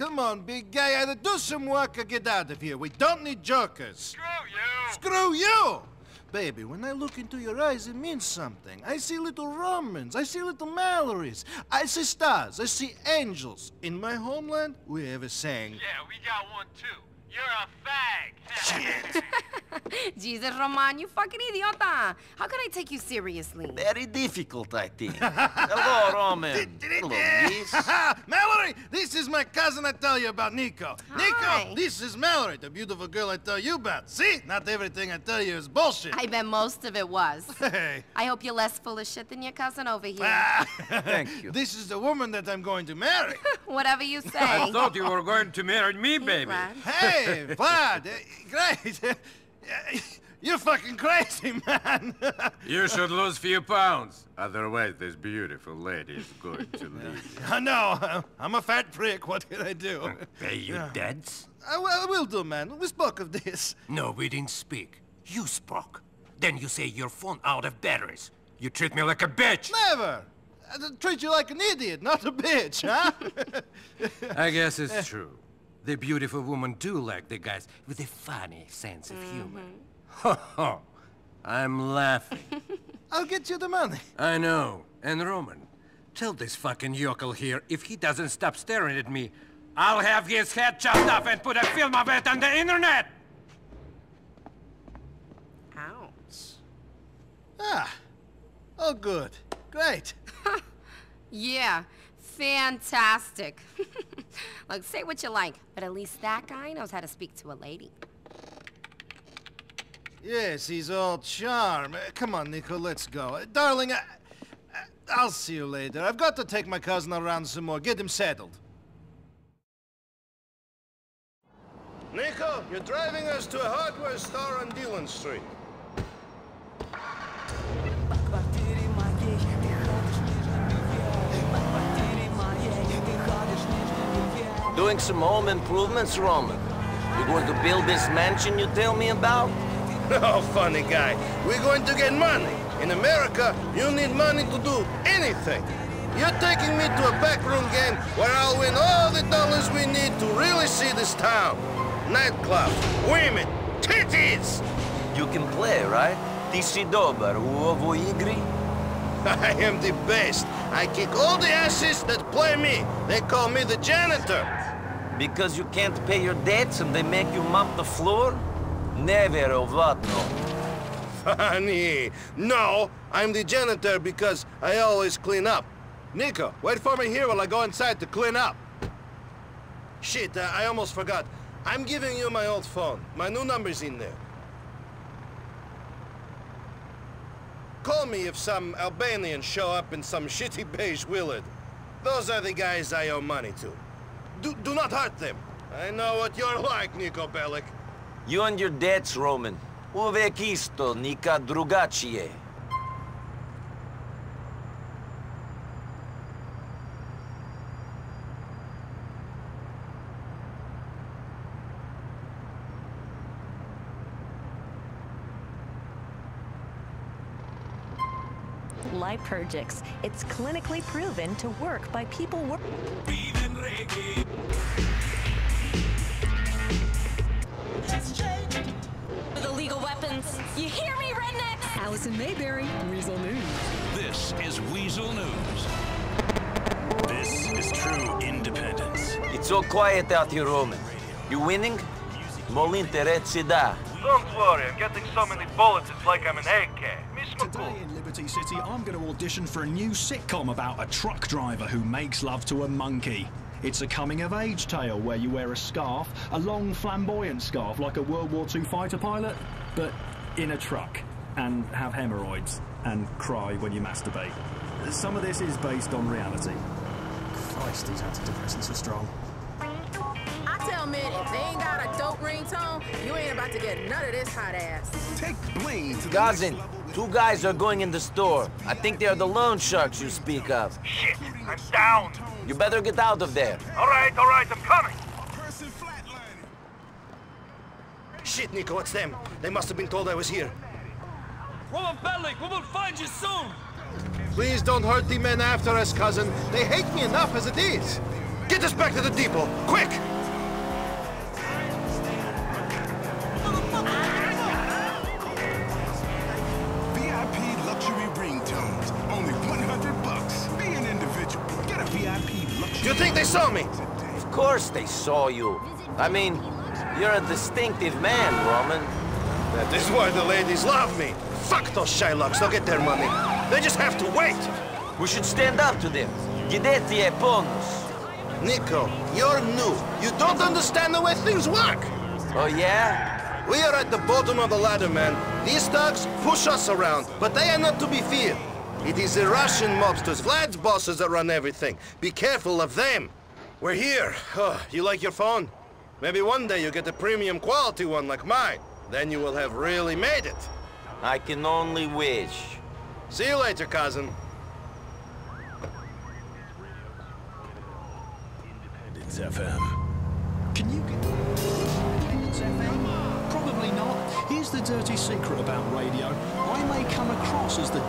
come on, big guy. Either do some work or get out of here. We don't need jokers. Screw you! Screw you! Baby, when I look into your eyes, it means something. I see little Romans. I see little Mallorys. I see stars. I see angels. In my homeland, we have a saying. Yeah, we got one too. You're a fag. Jesus, Roman, you fucking idiota. How can I take you seriously? Very difficult, I think. Hello, Roman. Hello, miss. Mallory, this is my cousin I tell you about, Nico. Hi. Nico, this is Mallory, the beautiful girl I tell you about. See, not everything I tell you is bullshit. I bet most of it was. Hey. I hope you're less full of shit than your cousin over here. Ah, Thank you. This is the woman that I'm going to marry. Whatever you say. I thought you were going to marry me, baby. Vlad. hey, Vlad, uh, great. You're fucking crazy, man. You should lose a few pounds. Otherwise, this beautiful lady is going to leave. I know. I'm a fat prick. What can I do? Pay you debts? I, will- I will do, man. We spoke of this. No, we didn't speak. You spoke. Then you say your phone out of batteries. You treat me like a bitch. Never. I treat you like an idiot, not a bitch, huh? I guess it's true. The beautiful woman do like the guys With a funny sense of humor. Ho ho! I'm laughing. I'll get you the money. I know. And Roman, tell this fucking yokel here if he doesn't stop staring at me, I'll have his head chopped off and put a film of it on the internet! Ouch. Ah. Oh, good. Great. Yeah, fantastic. Look, say what you like, but at least that guy knows how to speak to a lady. Yes, he's all charm. Uh, Come on, Nico, let's go. Uh, Darling, I, I'll see you later. I've got to take my cousin around some more. Get him settled. Nico, you're driving us to a hardware store on Dillon Street. Doing some home improvements, Roman. You're going to build this mansion you tell me about? Oh, funny guy. We're going to get money. In America, you need money to do anything. You're taking me to a backroom game where I'll win all the dollars we need to really see this town. Nightclubs, women, titties! You can play, right? Ti si dobar u igri? I am the best. I kick all the asses that play me. They call me the janitor. Because you can't pay your debts and they make you mop the floor? Never ovatno. Funny. No, I'm the janitor because I always clean up. Nico, wait for me here while I go inside to clean up. Shit, uh, I almost forgot. I'm giving you my old phone. My new number's in there. Call me if some Albanians show up in some shitty beige Willard. Those are the guys I owe money to. Do, do not hurt them. I know what you're like, Nico Bellic. You and your debts, Roman. Uvek isto, nikad drugačije. Liturgix. It's clinically proven to work by people wor- The legal weapons. You hear me, rednecks? Allison Mayberry, Weazel News. This is Weazel News. This is true independence. It's so quiet out here, Roman. You winning? Molinte reci da. Don't worry, I'm getting so many bullets, it's like I'm an AK. Miss Today in Liberty City, I'm going to audition for a new sitcom about a truck driver who makes love to a monkey. It's a coming of age tale where you wear a scarf, a long flamboyant scarf like a World War II fighter pilot, but in a truck, and have hemorrhoids, and cry when you masturbate. Some of this is based on reality. Christ, these antidepressants are strong. I tell men if they ain't got a dope ringtone, you ain't about to get none of this hot ass. Take Blaine to Gazin, two guys are going in the store. I think they are the loan sharks you speak of. Shit, I'm down. You better get out of there. All right, all right, I'm coming. Shit, Nico, it's them. They must have been told I was here. Roman Bellic, we will find you soon! Please don't hurt the men after us, cousin. They hate me enough as it is. Get Get us back to the depot, quick! You think they saw me? Of course they saw you. I mean, you're a distinctive man, Roman. That is why the ladies love me. Fuck those Shylocks, they'll get their money. They just have to wait. We should stand up to them. Gideti e bonus. Nico, you're new. You don't understand the way things work. Oh, yeah? We are at the bottom of the ladder, man. These thugs push us around, but they are not to be feared. It is the Russian mobsters, Vlad's bosses that run everything. Be careful of them. We're here. Oh, you like your phone? Maybe one day you get a premium quality one like mine. Then you will have really made it. I can only wish. See you later, cousin. It's FM. Can you get Independence FM? Probably not. Here's the dirty secret about radio. I may come across as the